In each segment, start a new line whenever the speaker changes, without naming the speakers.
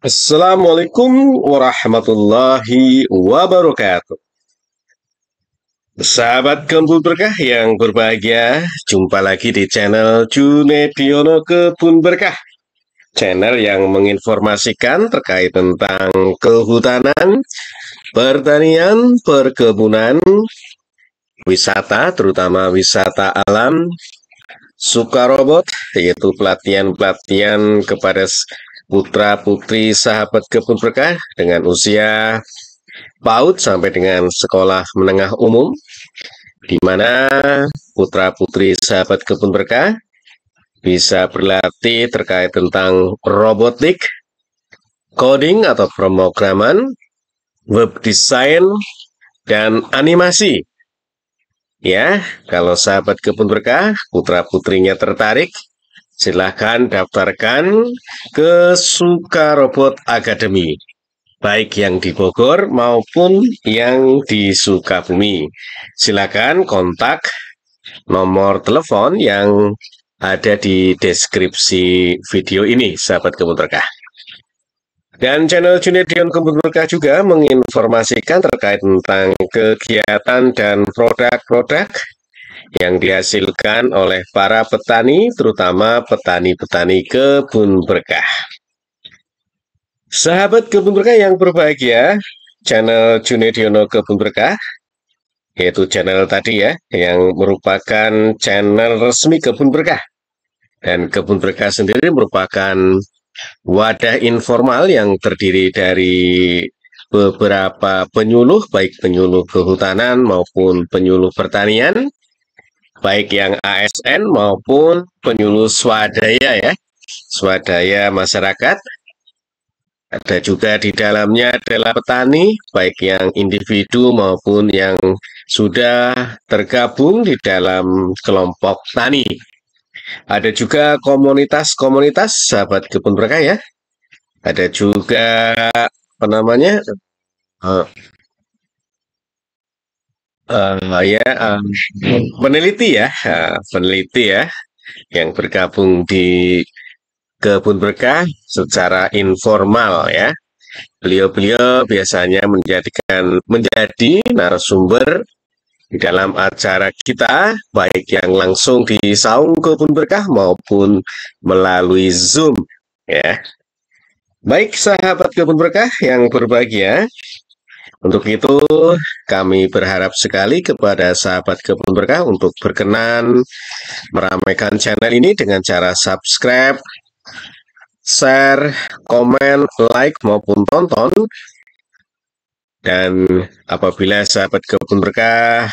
Assalamualaikum warahmatullahi wabarakatuh. Sahabat Kebun Berkah yang berbahagia, jumpa lagi di channel Junediono Kebun Berkah. Channel yang menginformasikan terkait tentang kehutanan, pertanian, perkebunan, wisata, terutama wisata alam, suka robot, yaitu pelatihan-pelatihan kepada putra-putri sahabat kebun berkah dengan usia PAUD sampai dengan sekolah menengah umum, di mana putra-putri sahabat kebun berkah bisa berlatih terkait tentang robotik, coding atau pemrograman, web design, dan animasi. Ya, kalau sahabat kebun berkah, putra-putrinya tertarik, silahkan daftarkan ke Suka Robot Academy, baik yang di Bogor maupun yang di Sukabumi. Silakan kontak nomor telepon yang ada di deskripsi video ini, sahabat kebun berkah. Dan channel Junedion Kebun Berkah juga menginformasikan terkait tentang kegiatan dan produk-produk yang dihasilkan oleh para petani, terutama petani-petani kebun berkah. Sahabat kebun berkah yang berbahagia, channel Junediono Kebun Berkah, yaitu channel tadi ya, yang merupakan channel resmi kebun berkah. Dan kebun berkah sendiri merupakan wadah informal yang terdiri dari beberapa penyuluh, baik penyuluh kehutanan maupun penyuluh pertanian, baik yang ASN maupun penyuluh swadaya ya, swadaya masyarakat. Ada juga di dalamnya adalah petani, baik yang individu maupun yang sudah tergabung di dalam kelompok tani. Ada juga komunitas-komunitas sahabat kebun berkah ya. Ada juga apa namanya uh, ya uh, peneliti ya, uh, peneliti ya yang bergabung di kebun berkah secara informal ya. Beliau-beliau biasanya menjadikan menjadi narasumber di dalam acara kita, baik yang langsung di saung kebun berkah maupun melalui Zoom ya. Baik sahabat kebun berkah yang berbahagia, untuk itu, kami berharap sekali kepada sahabat kebun berkah untuk berkenan meramaikan channel ini dengan cara subscribe, share, komen, like, maupun tonton. Dan apabila sahabat kebun berkah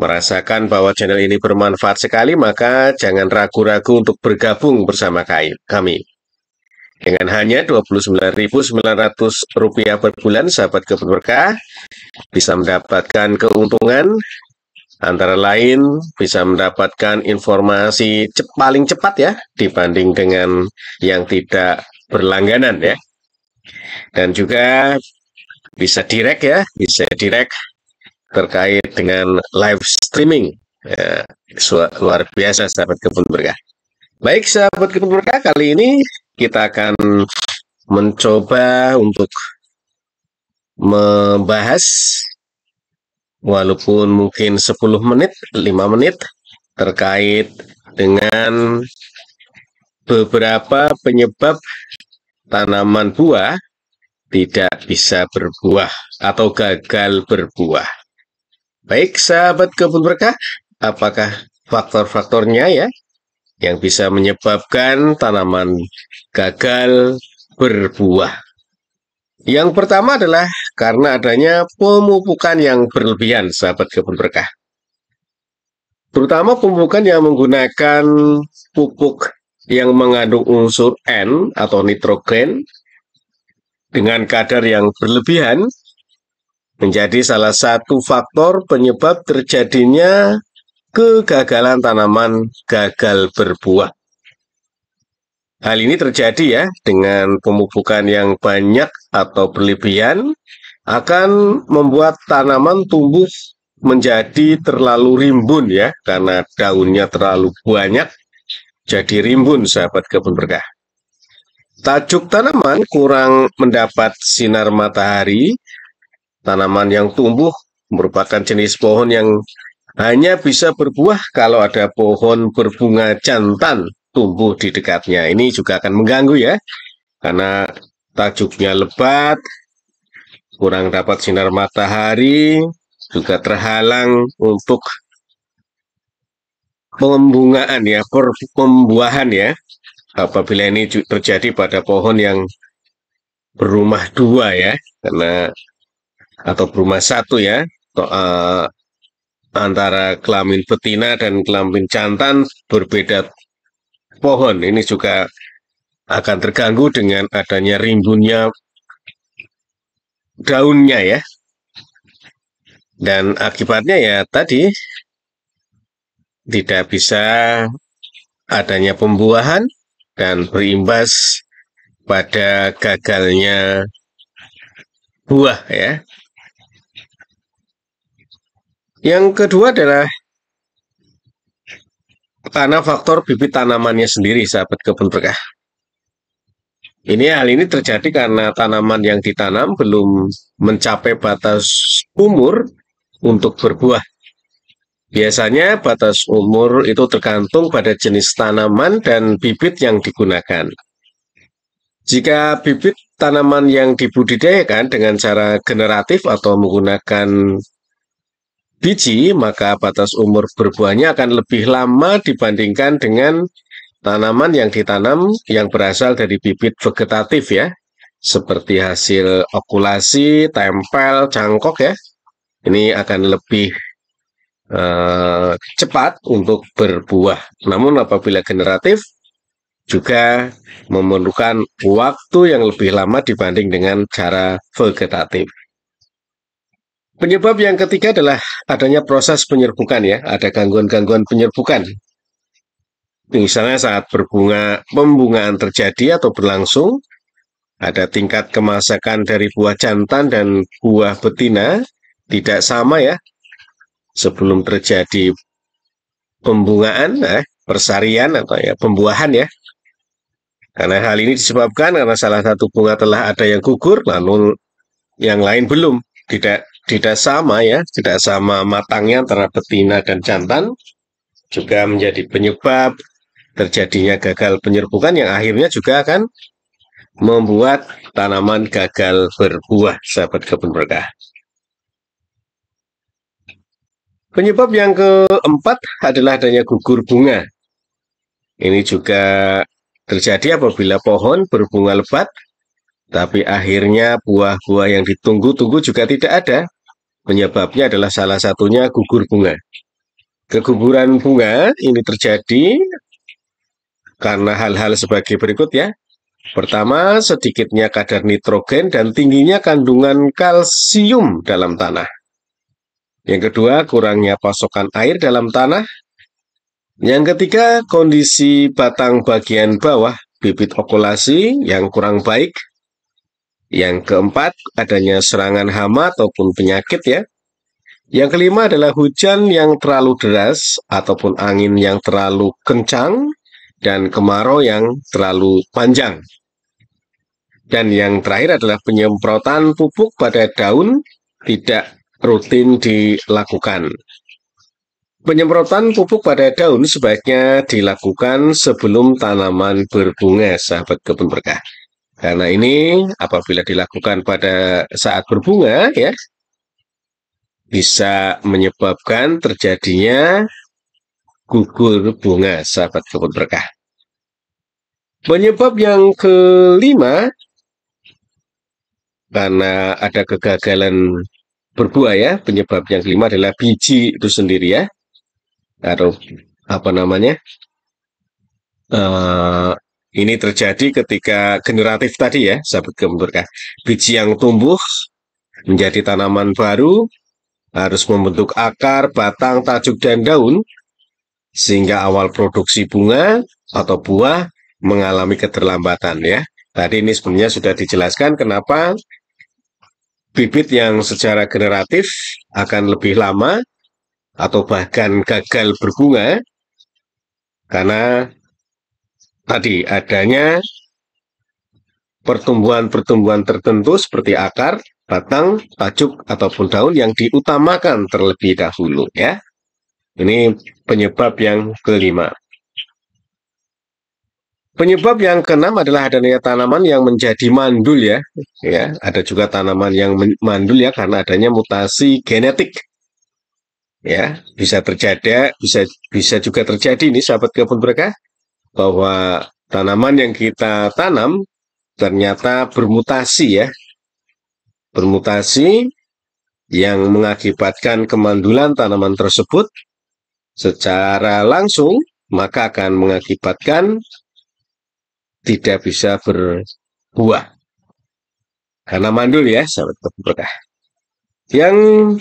merasakan bahwa channel ini bermanfaat sekali, maka jangan ragu-ragu untuk bergabung bersama kami. Dengan hanya Rp29.900 per bulan, sahabat kebun berkah bisa mendapatkan keuntungan antara lain bisa mendapatkan informasi cep paling cepat ya dibanding dengan yang tidak berlangganan ya. Dan juga bisa direct ya, bisa direct terkait dengan live streaming. Ya, luar biasa sahabat kebun berkah. Baik sahabat kebun berkah, kali ini kita akan mencoba untuk membahas walaupun mungkin 10 menit, 5 menit terkait dengan beberapa penyebab tanaman buah tidak bisa berbuah atau gagal berbuah. Baik sahabat kebun berkah, apakah faktor-faktornya ya yang bisa menyebabkan tanaman gagal berbuah. Yang pertama adalah karena adanya pemupukan yang berlebihan, sahabat kebun berkah. Terutama pemupukan yang menggunakan pupuk yang mengandung unsur N atau nitrogen dengan kadar yang berlebihan menjadi salah satu faktor penyebab terjadinya kegagalan tanaman gagal berbuah. Hal ini terjadi ya dengan pemupukan yang banyak atau berlebihan akan membuat tanaman tumbuh menjadi terlalu rimbun ya karena daunnya terlalu banyak jadi rimbun sahabat kebun berkah. tajuk tanaman kurang mendapat sinar matahari, tanaman yang tumbuh merupakan jenis pohon yang hanya bisa berbuah kalau ada pohon berbunga jantan tumbuh di dekatnya. Ini juga akan mengganggu ya, karena tajuknya lebat, kurang dapat sinar matahari, juga terhalang untuk pembungaan ya, pembuahan ya. Apabila ini terjadi pada pohon yang berumah dua ya, karena atau berumah satu ya, atau, uh, antara kelamin betina dan kelamin jantan berbeda pohon. Ini juga akan terganggu dengan adanya rimbunnya daunnya ya. Dan akibatnya ya tadi tidak bisa adanya pembuahan dan berimbas pada gagalnya buah ya. Yang kedua adalah karena faktor bibit tanamannya sendiri, sahabat kebun berkah. Ini hal ini terjadi karena tanaman yang ditanam belum mencapai batas umur untuk berbuah. Biasanya batas umur itu tergantung pada jenis tanaman dan bibit yang digunakan. Jika bibit tanaman yang dibudidayakan dengan cara generatif atau menggunakan biji, maka batas umur berbuahnya akan lebih lama dibandingkan dengan tanaman yang ditanam yang berasal dari bibit vegetatif ya, seperti hasil okulasi, tempel, cangkok ya. Ini akan lebih Eh, cepat untuk berbuah. Namun apabila generatif juga memerlukan waktu yang lebih lama dibanding dengan cara vegetatif. Penyebab yang ketiga adalah adanya proses penyerbukan ya, ada gangguan-gangguan penyerbukan. Misalnya saat berbunga, pembungaan terjadi atau berlangsung, ada tingkat kemasakan dari buah jantan dan buah betina tidak sama ya sebelum terjadi pembungaan, eh, persarian atau ya pembuahan ya. Karena hal ini disebabkan karena salah satu bunga telah ada yang gugur, lalu yang lain belum. Tidak tidak sama ya, tidak sama matangnya antara betina dan jantan. Juga menjadi penyebab terjadinya gagal penyerbukan yang akhirnya juga akan membuat tanaman gagal berbuah, sahabat kebun berkah. Penyebab yang keempat adalah adanya gugur bunga. Ini juga terjadi apabila pohon berbunga lebat, tapi akhirnya buah-buah yang ditunggu-tunggu juga tidak ada. Penyebabnya adalah salah satunya gugur bunga. Keguguran bunga ini terjadi karena hal-hal sebagai berikut ya. Pertama, sedikitnya kadar nitrogen dan tingginya kandungan kalsium dalam tanah. Yang kedua, kurangnya pasokan air dalam tanah. Yang ketiga, kondisi batang bagian bawah bibit okulasi yang kurang baik. Yang keempat, adanya serangan hama ataupun penyakit ya. Yang kelima adalah hujan yang terlalu deras ataupun angin yang terlalu kencang dan kemarau yang terlalu panjang. Dan yang terakhir adalah penyemprotan pupuk pada daun tidak rutin dilakukan. Penyemprotan pupuk pada daun sebaiknya dilakukan sebelum tanaman berbunga, sahabat kebun berkah. Karena ini apabila dilakukan pada saat berbunga ya bisa menyebabkan terjadinya gugur bunga, sahabat kebun berkah. Penyebab yang kelima karena ada kegagalan berbuah ya. Penyebab yang kelima adalah biji itu sendiri ya. Atau apa namanya? Uh, ini terjadi ketika generatif tadi ya, sahabat berkah. Biji yang tumbuh menjadi tanaman baru harus membentuk akar, batang, tajuk, dan daun sehingga awal produksi bunga atau buah mengalami keterlambatan ya. Tadi ini sebenarnya sudah dijelaskan kenapa bibit yang secara generatif akan lebih lama atau bahkan gagal berbunga karena tadi adanya pertumbuhan-pertumbuhan tertentu seperti akar, batang, tajuk, ataupun daun yang diutamakan terlebih dahulu ya. Ini penyebab yang kelima. Penyebab yang keenam adalah adanya tanaman yang menjadi mandul ya. Ya, ada juga tanaman yang mandul ya karena adanya mutasi genetik. Ya, bisa terjadi, bisa bisa juga terjadi ini sahabat kebun berkah bahwa tanaman yang kita tanam ternyata bermutasi ya. Bermutasi yang mengakibatkan kemandulan tanaman tersebut secara langsung maka akan mengakibatkan tidak bisa berbuah. Karena mandul ya, sahabat berkah. Yang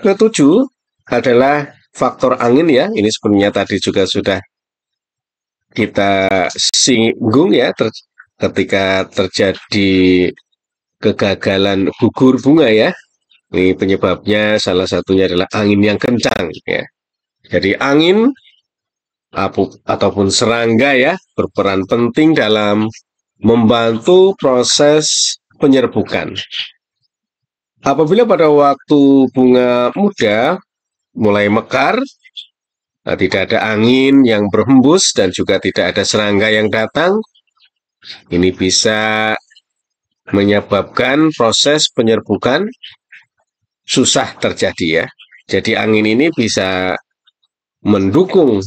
ketujuh adalah faktor angin ya. Ini sebenarnya tadi juga sudah kita singgung ya ter ketika terjadi kegagalan gugur bunga ya. Ini penyebabnya salah satunya adalah angin yang kencang ya. Jadi angin ataupun serangga ya berperan penting dalam membantu proses penyerbukan. Apabila pada waktu bunga muda mulai mekar, tidak ada angin yang berhembus dan juga tidak ada serangga yang datang, ini bisa menyebabkan proses penyerbukan susah terjadi ya. Jadi angin ini bisa mendukung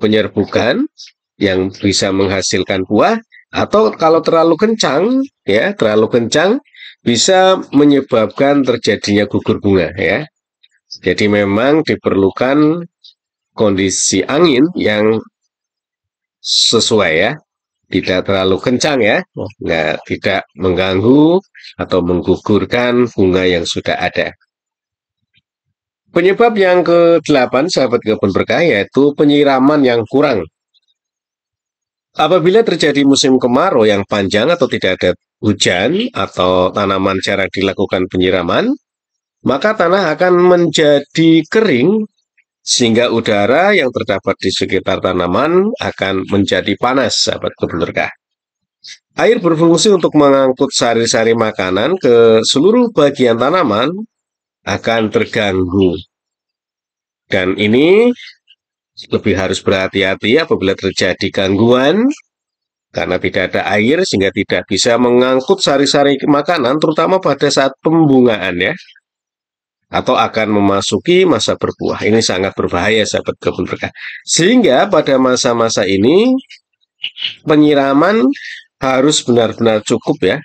penyerbukan yang bisa menghasilkan buah atau kalau terlalu kencang ya terlalu kencang bisa menyebabkan terjadinya gugur bunga ya jadi memang diperlukan kondisi angin yang sesuai ya. Tidak terlalu kencang ya. Nggak tidak mengganggu atau menggugurkan bunga yang sudah ada. Penyebab yang ke-8 sahabat kebun berkah yaitu penyiraman yang kurang. Apabila terjadi musim kemarau yang panjang atau tidak ada hujan atau tanaman jarang dilakukan penyiraman, maka tanah akan menjadi kering sehingga udara yang terdapat di sekitar tanaman akan menjadi panas, sahabat kebun berkah. Air berfungsi untuk mengangkut sari-sari makanan ke seluruh bagian tanaman akan terganggu. Dan ini lebih harus berhati-hati apabila terjadi gangguan karena tidak ada air sehingga tidak bisa mengangkut sari-sari makanan terutama pada saat pembungaan ya atau akan memasuki masa berbuah. Ini sangat berbahaya sahabat kebun berkah. Sehingga pada masa-masa ini penyiraman harus benar-benar cukup ya.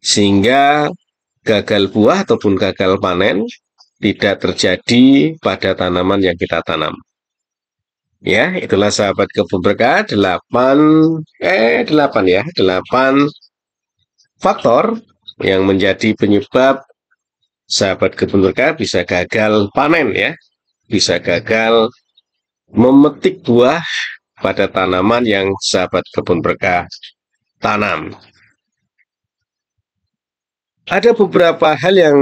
Sehingga gagal buah ataupun gagal panen tidak terjadi pada tanaman yang kita tanam. Ya, itulah sahabat kebun berkah 8 eh 8 ya, 8 faktor yang menjadi penyebab sahabat kebun berkah bisa gagal panen ya. Bisa gagal memetik buah pada tanaman yang sahabat kebun berkah tanam. Ada beberapa hal yang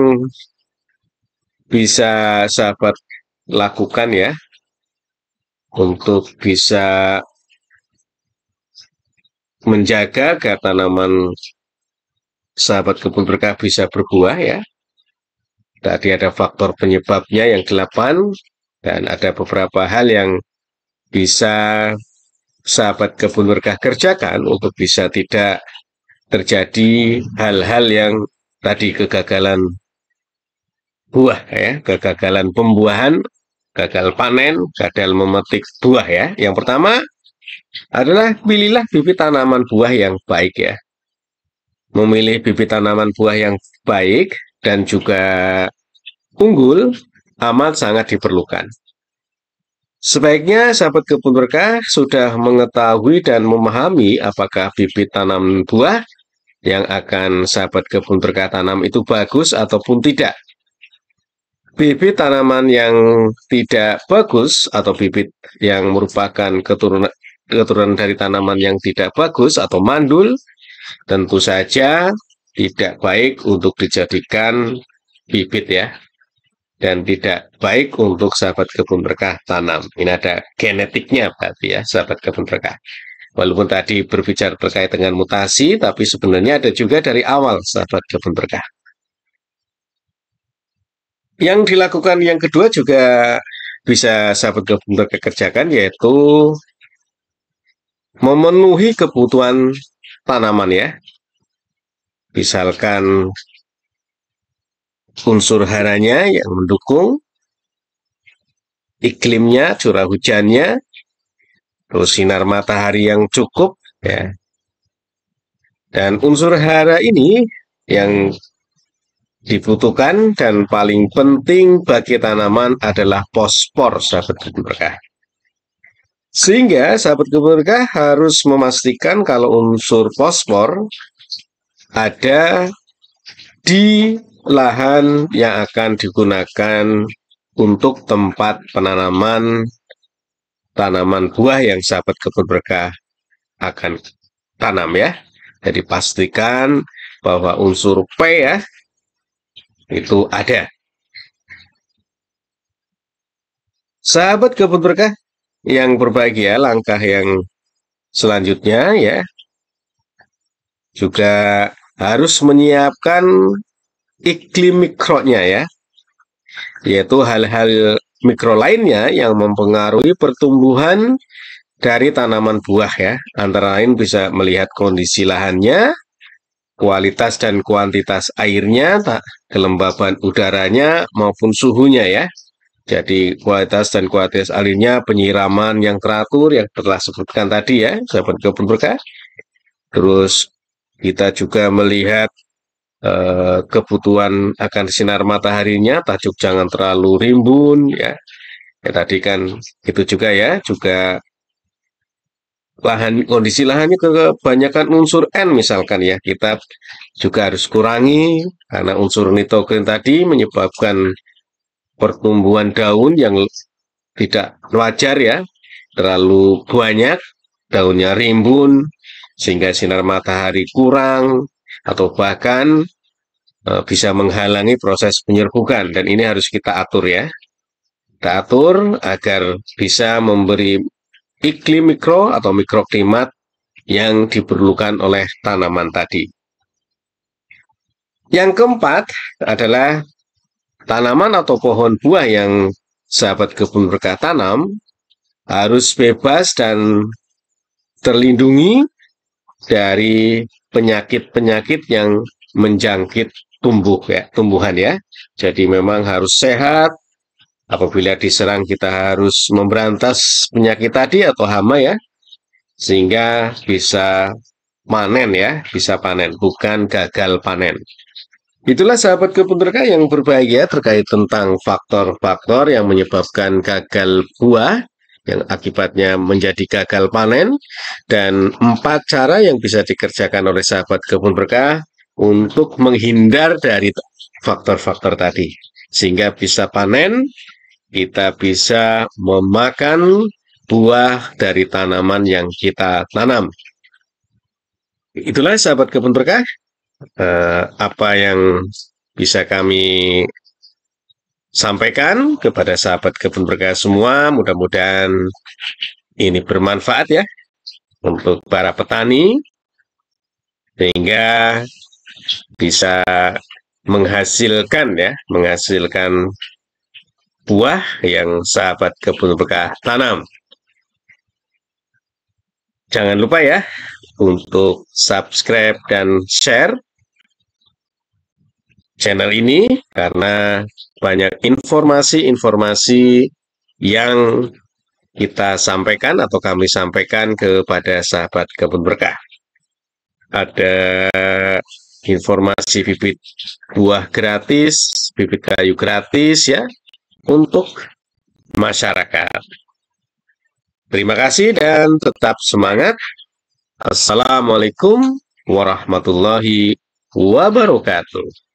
bisa sahabat lakukan ya untuk bisa menjaga agar tanaman sahabat kebun berkah bisa berbuah ya. Tadi ada faktor penyebabnya yang delapan dan ada beberapa hal yang bisa sahabat kebun berkah kerjakan untuk bisa tidak terjadi hal-hal yang tadi kegagalan buah ya, kegagalan pembuahan, gagal panen, gagal memetik buah ya. Yang pertama adalah pilihlah bibit tanaman buah yang baik ya. Memilih bibit tanaman buah yang baik dan juga unggul amat sangat diperlukan. Sebaiknya sahabat kebun berkah sudah mengetahui dan memahami apakah bibit tanaman buah yang akan sahabat kebun berkah tanam itu bagus ataupun tidak. Bibit tanaman yang tidak bagus atau bibit yang merupakan keturunan keturunan dari tanaman yang tidak bagus atau mandul tentu saja tidak baik untuk dijadikan bibit ya dan tidak baik untuk sahabat kebun berkah tanam. Ini ada genetiknya berarti ya sahabat kebun berkah. Walaupun tadi berbicara terkait dengan mutasi, tapi sebenarnya ada juga dari awal sahabat kebun berkah. Yang dilakukan yang kedua juga bisa sahabat kebun berkah kerjakan yaitu memenuhi kebutuhan tanaman ya. Misalkan unsur haranya yang mendukung, iklimnya, curah hujannya, terus sinar matahari yang cukup ya. Dan unsur hara ini yang dibutuhkan dan paling penting bagi tanaman adalah fosfor sahabat kebun berkah. Sehingga sahabat kebun berkah harus memastikan kalau unsur fosfor ada di lahan yang akan digunakan untuk tempat penanaman tanaman buah yang sahabat kebun berkah akan tanam ya. Jadi pastikan bahwa unsur P ya itu ada. Sahabat kebun berkah yang berbahagia, langkah yang selanjutnya ya juga harus menyiapkan iklim mikronya ya, yaitu hal-hal mikro lainnya yang mempengaruhi pertumbuhan dari tanaman buah ya. Antara lain bisa melihat kondisi lahannya, kualitas dan kuantitas airnya, kelembaban udaranya maupun suhunya ya. Jadi kualitas dan kualitas airnya, penyiraman yang teratur yang telah sebutkan tadi ya, sahabat kebun berkah. Terus kita juga melihat Eh, kebutuhan akan sinar mataharinya, tajuk jangan terlalu rimbun ya. ya tadi kan itu juga ya, juga lahan kondisi lahannya kebanyakan unsur N misalkan ya, kita juga harus kurangi karena unsur nitrogen tadi menyebabkan pertumbuhan daun yang tidak wajar ya, terlalu banyak, daunnya rimbun, sehingga sinar matahari kurang, atau bahkan e, bisa menghalangi proses penyerbukan dan ini harus kita atur ya. Kita atur agar bisa memberi iklim mikro atau mikroklimat yang diperlukan oleh tanaman tadi. Yang keempat adalah tanaman atau pohon buah yang sahabat kebun berkah tanam harus bebas dan terlindungi dari penyakit-penyakit yang menjangkit tumbuh ya, tumbuhan ya. Jadi memang harus sehat. Apabila diserang kita harus memberantas penyakit tadi atau hama ya. Sehingga bisa panen ya, bisa panen, bukan gagal panen. Itulah sahabat kebun berkah yang berbahagia terkait tentang faktor-faktor yang menyebabkan gagal buah yang akibatnya menjadi gagal panen dan empat cara yang bisa dikerjakan oleh sahabat kebun berkah untuk menghindar dari faktor-faktor tadi. Sehingga bisa panen kita bisa memakan buah dari tanaman yang kita tanam. Itulah sahabat kebun berkah. Eh, apa yang bisa kami sampaikan kepada sahabat kebun berkah semua. Mudah-mudahan ini bermanfaat ya untuk para petani sehingga bisa menghasilkan ya, menghasilkan buah yang sahabat kebun berkah tanam. Jangan lupa ya untuk subscribe dan share channel ini karena banyak informasi-informasi yang kita sampaikan atau kami sampaikan kepada sahabat kebun berkah. Ada informasi bibit buah gratis, bibit kayu gratis ya untuk masyarakat. Terima kasih dan tetap semangat. Assalamualaikum warahmatullahi wabarakatuh.